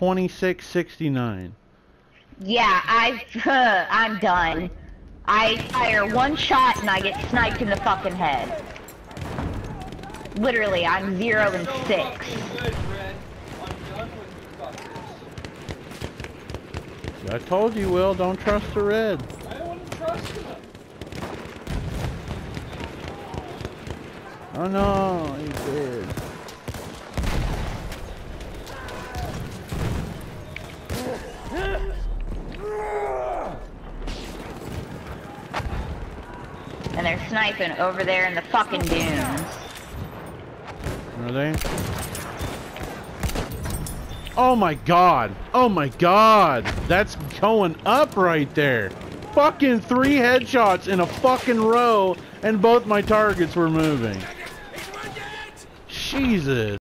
2669. Yeah, I, I'm done. I fire one shot and I get sniped in the fucking head. Literally, I'm zero and six. I'm done with you fuckers. I told you, Will, don't trust the red. I don't want to trust them. Oh no, he did. And they're sniping over there in the fucking dunes. Are they? Oh my god! Oh my god! That's going up right there! Fucking three headshots in a fucking row, and both my targets were moving. Jesus.